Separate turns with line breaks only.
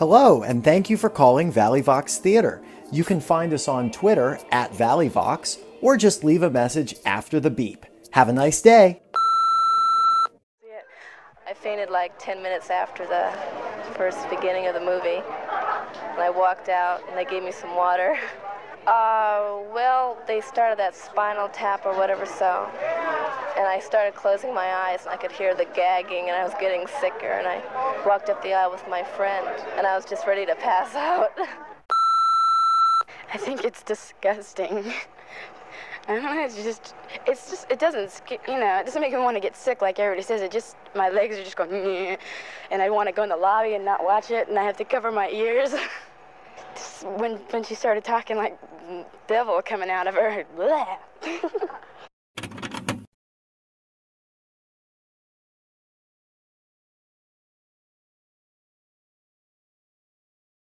Hello, and thank you for calling Valley Vox Theater. You can find us on Twitter at Valley Vox or just leave a message after the beep. Have a nice day.
I fainted like 10 minutes after the first beginning of the movie. And I walked out and they gave me some water. Uh, well, they started that spinal tap or whatever so. And I started closing my eyes and I could hear the gagging and I was getting sicker and I walked up the aisle with my friend and I was just ready to pass out.
I think it's disgusting. I don't know, it's just, it's just, it doesn't, you know, it doesn't make me want to get sick like everybody says. It just, my legs are just going, and I want to go in the lobby and not watch it, and I have to cover my ears. When, when she started talking like devil coming out of her.